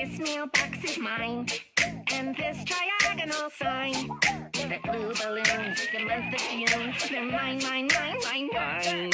This mailbox is mine, and this triagonal sign. That blue balloon, the month of June, they're mine, mine, mine, mine, mine.